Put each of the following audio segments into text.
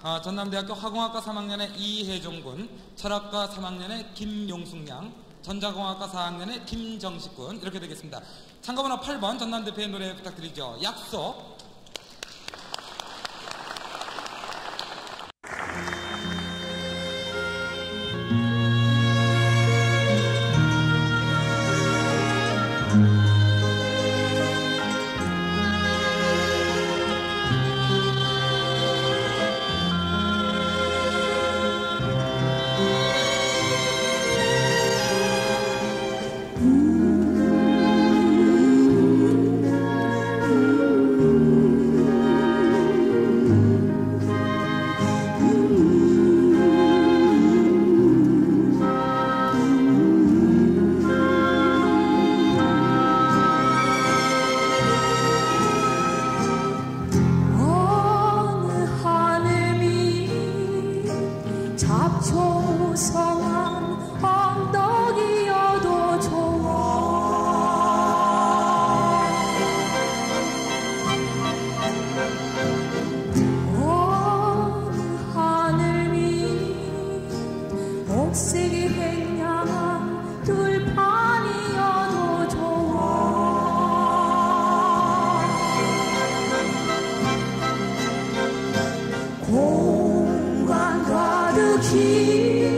아, 전남대학교 화공학과 3학년의 이혜종 군, 철학과 3학년의 김용숙 양, 전자공학과 4학년의 김정식 군 이렇게 되겠습니다. 참가번호 8번 전남대표의 노래 부탁드리죠. 약속. 都听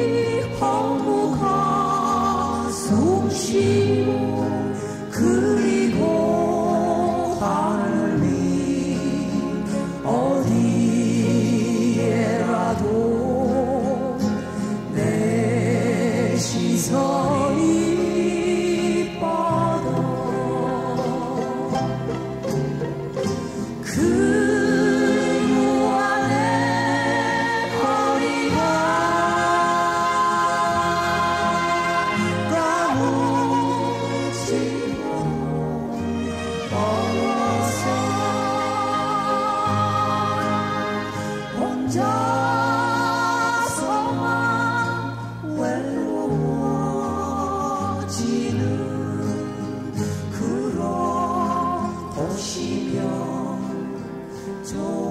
사람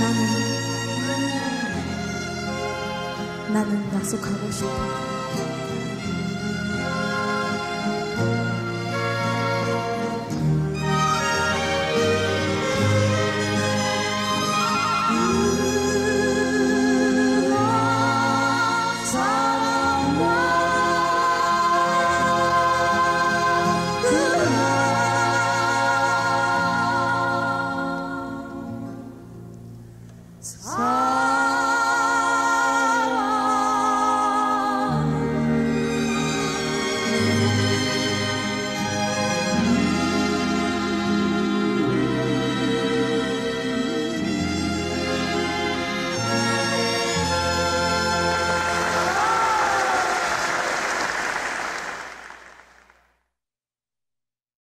나는 나는 약속하고 싶어